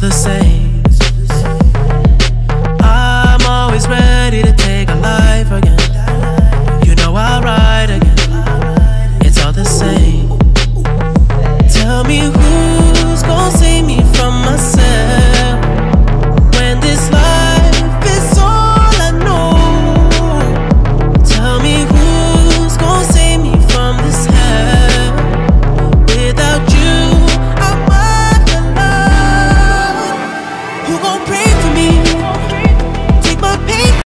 the same. I'm always ready to take a life again. You know I'll ride again. It's all the same. Tell me